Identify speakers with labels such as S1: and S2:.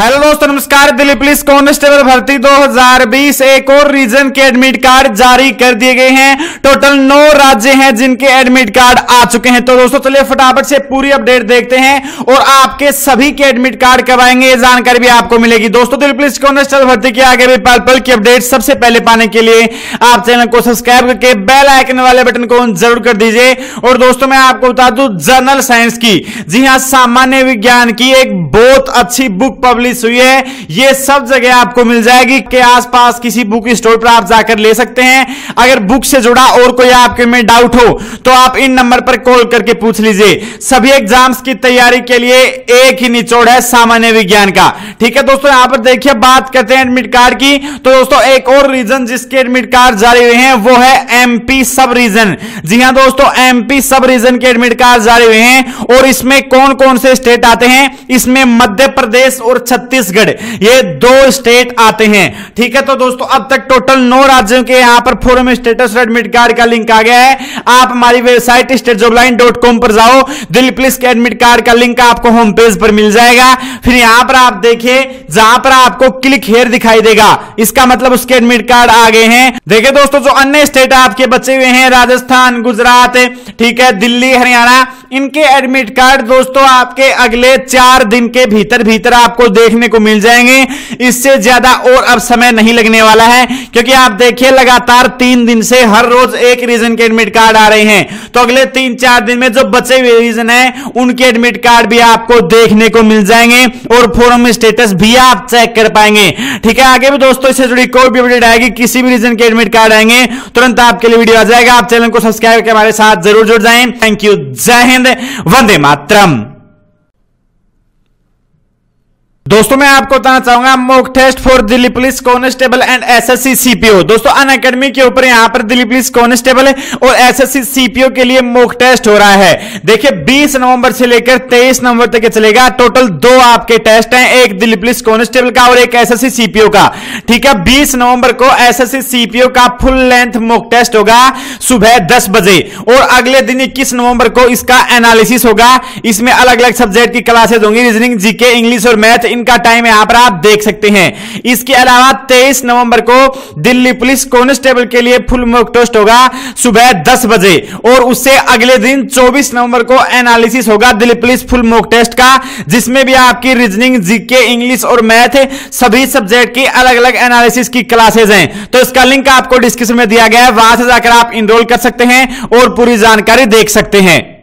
S1: Hello दोस्तों, नमस्कार, Delhi police constable भर्ती 2020 एक और रीजन के एडमिट कार्ड जारी कर दिए गए हैं। टोटल नौ राज्य हैं जिनके एडमिट कार्ड आ चुके हैं। तो दोस्तों, चलिए फटाफट से पूरी अपडेट देखते हैं और आपके सभी के एडमिट कार्ड कब आएँगे, ये जानकारी भी आपको मिलेगी। दोस्तों, दिल्ली पुलिस कांस्टेबल भर्ती के आगे भी पल पल की अपडेट सबसे पहले पाने के लिए आप चैनल को सब्सक्राइब करके बेल आइकन वाले बटन को ज़रूर कर दीजिए। और दोस्तों, मैं आपको बता दू जनरल साइंस की। जी हाँ सामान्य विज्ञान की एक बहुत अच्छी बुक पब्लिश पब्लिश हुई है। ये सब जगह आपको मिल जाएगी के आसपास किसी बुक स्टोर पर आप जाकर ले सकते हैं। अगर बुक से जुड़ा और कोई आपके में डाउट हो तो आप इन नंबर पर कॉल करके पूछ लीजिए। सभी एग्ज़ाम्स की तैयारी के लिए एक ही निचोड़ है सामान्य विज्ञान का। ठीक है दोस्तों, यहाँ पर देखिए, बात करते हैं एडमिट कार्ड की। तो दोस्तों, एक और रीजन जिसके एडमिट कार्ड जारी हुए हैं, वो है एमपी सब रीजन जी हाँ दोस्तों एमपी सब रीजन के एडमिट कार्ड जारी हुए हैं। और इसमें कौन कौन से स्टेट आते हैं? इसमें मध्य प्रदेश और छत्तीसगढ़, ये दो स्टेट आते हैं। ठीक है तो दोस्तों, अब तक टोटल नौ राज्यों के यहाँ पर फोरम स्टेटस एडमिट कार्ड का लिंक आ गया है। आप हमारी वेबसाइट स्टेट पर जाओ। दिल्ली पुलिस के एडमिट कार्ड का लिंक आपको होम पेज पर मिल जाएगा। फिर यहाँ पर आप देखिए, जहाँ पर आपको क्लिक हेयर दिखाई देगा। इसका मतलब उसके एडमिट कार्ड आ गए हैं। देखिए दोस्तों, जो अन्य स्टेट आपके बचे हुए हैं, राजस्थान, गुजरात, ठीक है, दिल्ली, हरियाणा, इनके एडमिट कार्ड दोस्तों आपके अगले चार दिन के भीतर भीतर आपको देखने को मिल जाएँगे। इससे ज़्यादा और अब समय नहीं लगने वाला है, क्योंकि आप देखिए लगातार तीन दिन से हर रोज एक रीजन के एडमिट कार्ड आ रहे हैं। तो अगले तीन चार दिन में जो बचे हुए रीजन है, उनके एडमिट कार्ड भी आपको देखने को मिल जाएँगे और फोरम स्टेटस भी आप चेक कर पाएँगे। ठीक है, आगे भी दोस्तों इससे जुड़ी कोई भी अपडेट आएगी, किसी भी रीजन के एडमिट कार्ड आएँगे, तुरंत आपके लिए वीडियो आ जाएगा। आप चैनल को सब्सक्राइब करके हमारे साथ ज़रूर जुड़ जाए। थैंक यू जय हिंद, वंदे मातरम। दोस्तों, मैं आपको बताना चाहूँगा mock test for Delhi police constable and SSC CPO दोस्तों अन अकेडमी के ऊपर यहाँ पर दिल्ली पुलिस कांस्टेबल और एसएससी सीपीओ के लिए मॉक टेस्ट हो रहा है। देखिए 20 नवंबर से लेकर 23 नवंबर तक चलेगा। टोटल दो आपके टेस्ट हैं, एक दिल्ली पुलिस कॉन्स्टेबल का और एक एसएससी सीपीओ का। ठीक है, बीस नवंबर को एस एसएससी सीपीओ का फुल लेंथ मॉक टेस्ट होगा सुबह दस बजे। और अगले दिन इक्कीस नवंबर को इसका एनालिसिस होगा। इसमें अलग अलग सब्जेक्ट की क्लासेज होंगी रीजनिंग जीके इंग्लिश और मैथ इनका टाइम यहाँ पर आप देख सकते हैं। इसके अलावा 23 नवंबर को दिल्ली पुलिस कांस्टेबल के लिए फुल मॉक टेस्ट होगा सुबह 10 बजे। और उससे अगले दिन 24 नवंबर को एनालिसिस होगा Delhi police full mock test का, जिसमें भी आपकी रीजनिंग जीके इंग्लिश और मैथ सभी सब्जेक्ट की अलग अलग एनालिसिस की क्लासेज हैं। तो इसका लिंक आपको डिस्क्रिप्शन में दिया गया है। वहाँ से जाकर आप इनरोल कर सकते हैं और पूरी जानकारी देख सकते हैं।